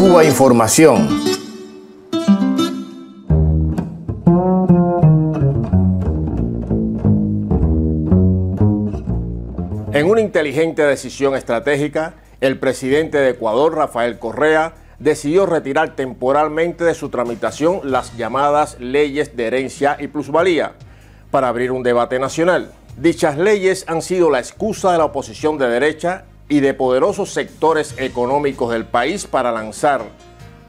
Cuba Información. En una inteligente decisión estratégica, el presidente de Ecuador, Rafael Correa, decidió retirar temporalmente de su tramitación las llamadas leyes de herencia y plusvalía para abrir un debate nacional. Dichas leyes han sido la excusa de la oposición de derecha y de poderosos sectores económicos del país para lanzar,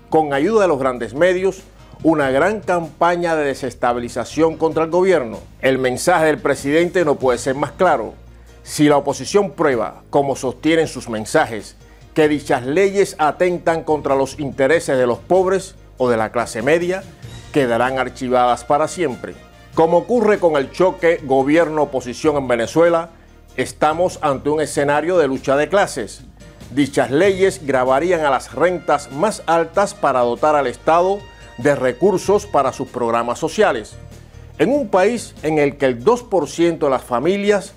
con ayuda de los grandes medios, una gran campaña de desestabilización contra el gobierno. El mensaje del presidente no puede ser más claro. Si la oposición prueba, como sostienen sus mensajes, que dichas leyes atentan contra los intereses de los pobres o de la clase media, quedarán archivadas para siempre. Como ocurre con el choque gobierno-oposición en Venezuela, estamos ante un escenario de lucha de clases. Dichas leyes grabarían a las rentas más altas para dotar al Estado de recursos para sus programas sociales. En un país en el que el 2% de las familias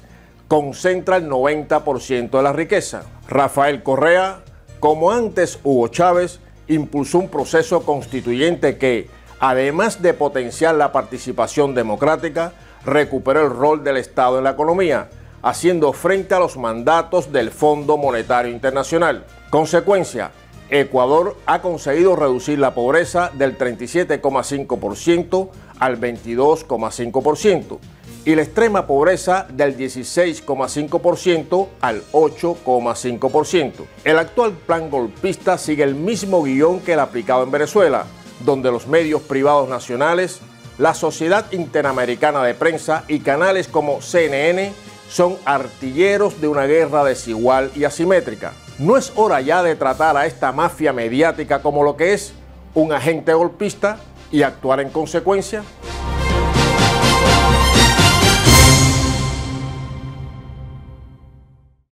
concentra el 90% de la riqueza. Rafael Correa, como antes Hugo Chávez, impulsó un proceso constituyente que, además de potenciar la participación democrática, recuperó el rol del Estado en la economía, haciendo frente a los mandatos del Fondo Monetario Internacional. Consecuencia, Ecuador ha conseguido reducir la pobreza del 37,5% al 22,5% y la extrema pobreza del 16,5% al 8,5%. El actual plan golpista sigue el mismo guion que el aplicado en Venezuela, donde los medios privados nacionales, la Sociedad Interamericana de Prensa y canales como CNN son artilleros de una guerra desigual y asimétrica. ¿No es hora ya de tratar a esta mafia mediática como lo que es un agente golpista y actuar en consecuencia?